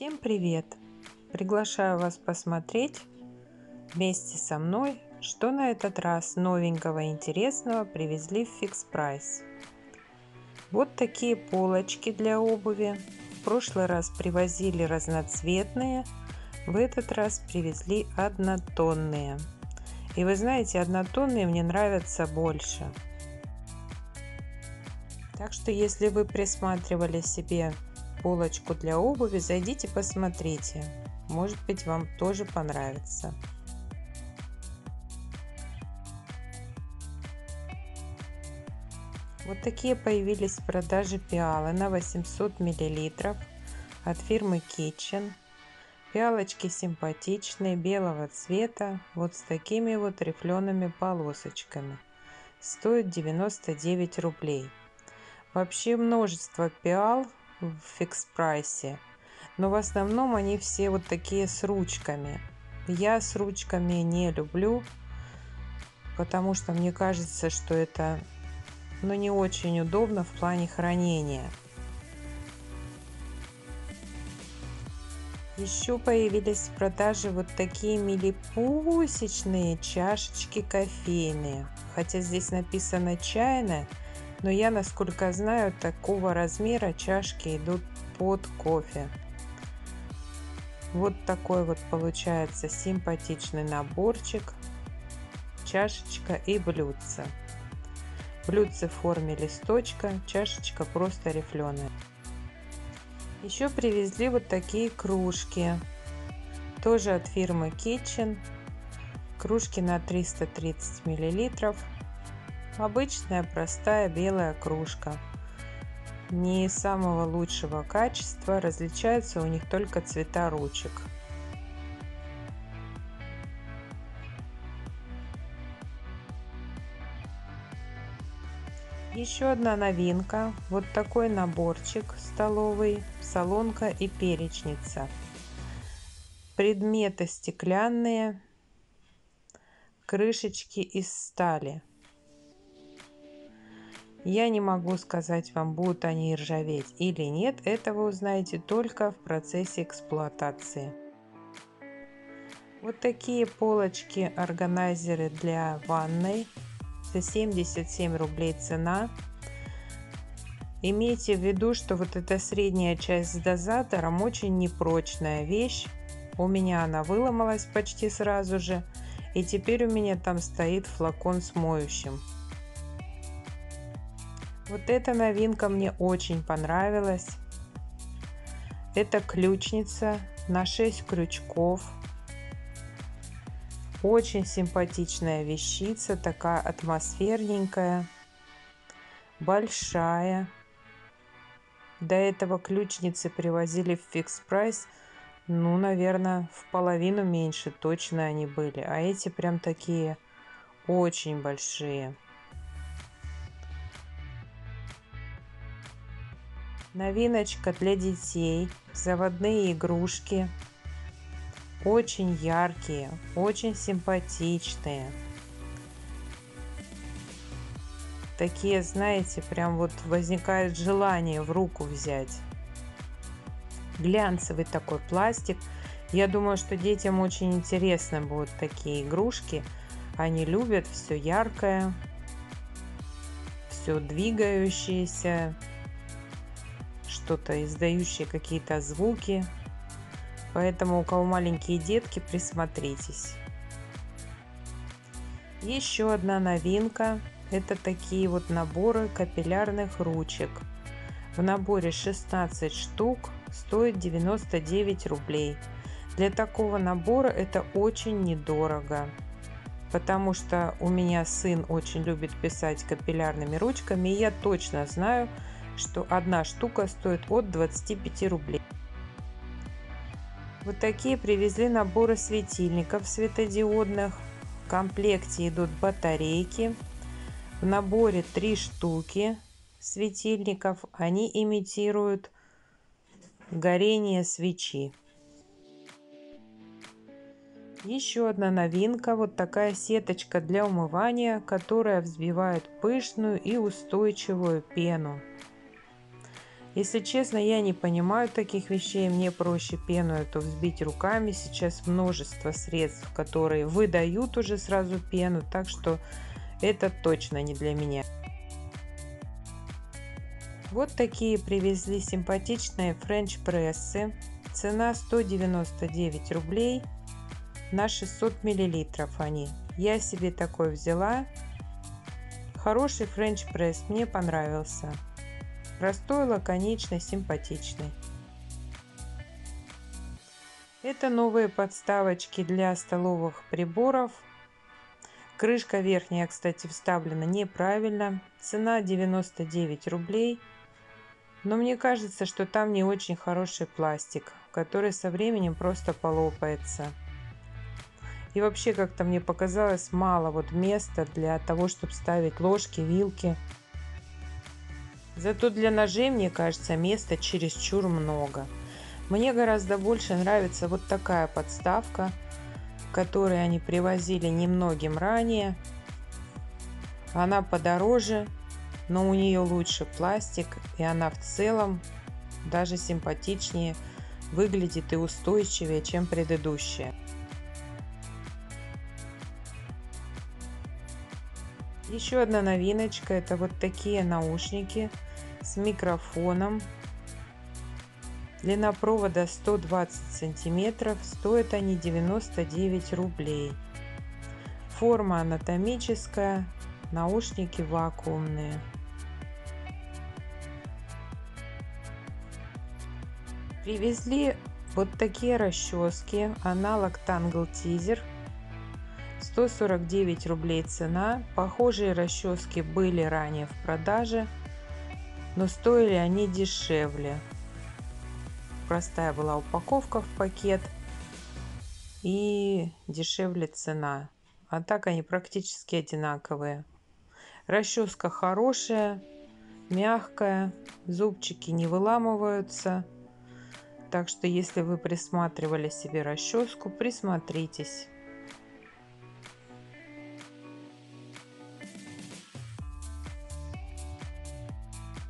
Всем привет! Приглашаю вас посмотреть вместе со мной, что на этот раз новенького интересного привезли в Fix Price. Вот такие полочки для обуви. В прошлый раз привозили разноцветные, в этот раз привезли однотонные. И вы знаете, однотонные мне нравятся больше. Так что если вы присматривали себе полочку для обуви, зайдите посмотрите. Может быть вам тоже понравится. Вот такие появились в продаже пиалы на 800 миллилитров от фирмы Kitchen. Пиалочки симпатичные, белого цвета, вот с такими вот рифлеными полосочками. Стоит 99 рублей. Вообще множество пиал в фикс прайсе. Но в основном они все вот такие с ручками. Я с ручками не люблю, потому что мне кажется, что это ну, не очень удобно в плане хранения. Еще появились в продаже вот такие милипусечные чашечки кофейные. Хотя здесь написано чайная, но я, насколько знаю, такого размера чашки идут под кофе. Вот такой вот получается симпатичный наборчик. Чашечка и блюдце. Блюдце в форме листочка, чашечка просто рифленая. Еще привезли вот такие кружки. Тоже от фирмы Kitchen. Кружки на 330 миллилитров Обычная простая белая кружка. Не самого лучшего качества, различаются у них только цвета ручек. Еще одна новинка. Вот такой наборчик столовый, солонка и перечница. Предметы стеклянные, крышечки из стали. Я не могу сказать вам, будут они ржаветь или нет, это вы узнаете только в процессе эксплуатации. Вот такие полочки органайзеры для ванной. За 77 рублей цена. Имейте в виду, что вот эта средняя часть с дозатором очень непрочная вещь. У меня она выломалась почти сразу же. И теперь у меня там стоит флакон с моющим. Вот эта новинка мне очень понравилась. Это ключница на 6 крючков. Очень симпатичная вещица, такая атмосферненькая, большая. До этого ключницы привозили в фикс прайс, ну, наверное, в половину меньше точно они были. А эти прям такие очень большие. Новиночка для детей. Заводные игрушки. Очень яркие, очень симпатичные. Такие, знаете, прям вот возникает желание в руку взять. Глянцевый такой пластик. Я думаю, что детям очень интересно будут такие игрушки. Они любят все яркое, все двигающееся, что-то издающее какие-то звуки. Поэтому у кого маленькие детки, присмотритесь. Еще одна новинка. Это такие вот наборы капиллярных ручек. В наборе 16 штук стоит 99 рублей. Для такого набора это очень недорого. Потому что у меня сын очень любит писать капиллярными ручками. И я точно знаю, что одна штука стоит от 25 рублей. Вот такие привезли наборы светильников светодиодных. В комплекте идут батарейки. В наборе три штуки светильников. Они имитируют горение свечи. Еще одна новинка, вот такая сеточка для умывания, которая взбивает пышную и устойчивую пену. Если честно, я не понимаю таких вещей. Мне проще пену эту взбить руками. Сейчас множество средств, которые выдают уже сразу пену. Так что это точно не для меня. Вот такие привезли симпатичные френч-прессы. Цена 199 рублей на 600 миллилитров они. Я себе такой взяла. Хороший френч-пресс, мне понравился. Простой, лаконичный, симпатичный. Это новые подставочки для столовых приборов. Крышка верхняя, кстати, вставлена неправильно. Цена 99 рублей. Но мне кажется, что там не очень хороший пластик, который со временем просто полопается. И вообще как-то мне показалось мало вот места для того, чтобы ставить ложки, вилки. Зато для ножей, мне кажется, места чересчур много. Мне гораздо больше нравится вот такая подставка, которую они привозили немногим ранее. Она подороже, но у нее лучше пластик, и она в целом даже симпатичнее выглядит и устойчивее, чем предыдущая. Еще одна новиночка это вот такие наушники с микрофоном. Длина провода 120 сантиметров. Стоят они 99 рублей. Форма анатомическая. Наушники вакуумные. Привезли вот такие расчески. Аналог Tangle Teaser 149 рублей цена. Похожие расчески были ранее в продаже, но стоили они дешевле. Простая была упаковка в пакет и дешевле цена. А так они практически одинаковые. Расческа хорошая, мягкая, зубчики не выламываются. Так что если вы присматривали себе расческу, присмотритесь.